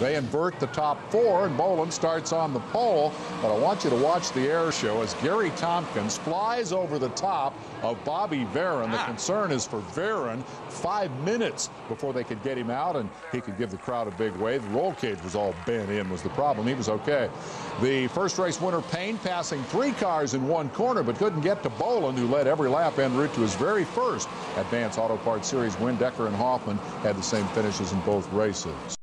They invert the top four, and Boland starts on the pole. But I want you to watch the air show as Gary Tompkins flies over the top of Bobby Varon. The ah. concern is for Varon. Five minutes before they could get him out, and he could give the crowd a big wave. The roll cage was all bent in was the problem. He was okay. The first race winner, Payne, passing three cars in one corner, but couldn't get to Boland, who led every lap en route to his very first Advance Auto Parts Series win. Decker and Hoffman had the same finishes in both races.